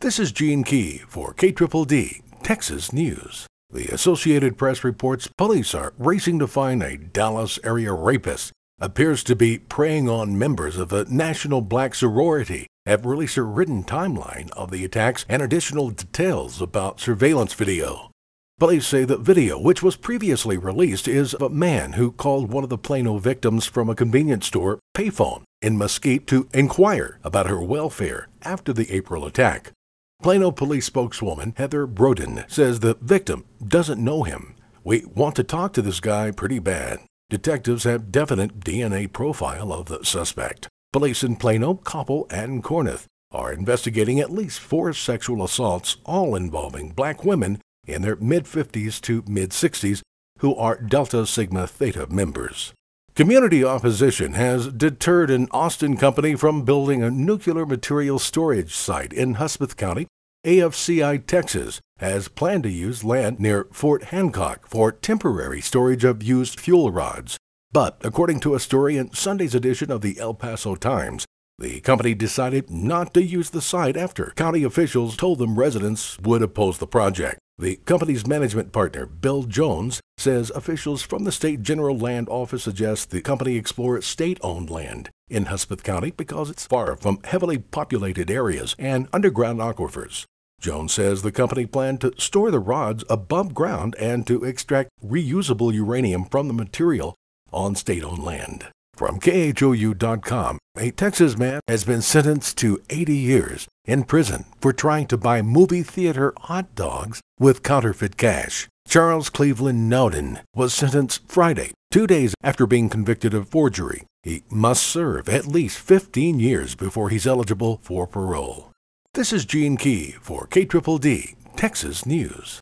This is Gene Key for KDDD Texas News. The Associated Press reports police are racing to find a Dallas area rapist. Appears to be preying on members of a national black sorority. Have released a written timeline of the attacks and additional details about surveillance video. Police say the video, which was previously released, is of a man who called one of the Plano victims from a convenience store payphone in Mesquite to inquire about her welfare after the April attack. Plano police spokeswoman Heather Broden says the victim doesn't know him. We want to talk to this guy pretty bad. Detectives have definite DNA profile of the suspect. Police in Plano, Coppell, and Corinth are investigating at least four sexual assaults, all involving black women in their mid 50s to mid 60s who are Delta Sigma Theta members. Community opposition has deterred an Austin company from building a nuclear material storage site in Hudspeth County. AFCI Texas has planned to use land near Fort Hancock for temporary storage of used fuel rods. But according to a story in Sunday's edition of the El Paso Times, the company decided not to use the site after county officials told them residents would oppose the project. The company's management partner, Bill Jones, says officials from the State General Land Office suggest the company explore state owned land in Hudspeth County because it's far from heavily populated areas and underground aquifers. Jones says the company planned to store the rods above ground and to extract reusable uranium from the material on state owned land. From KHOU.com, a Texas man has been sentenced to 80 years in prison for trying to buy movie theater hot dogs with counterfeit cash. Charles Cleveland Nowden was sentenced Friday, two days after being convicted of forgery. He must serve at least 15 years before he's eligible for parole. This is Gene Key for KDDD Texas News.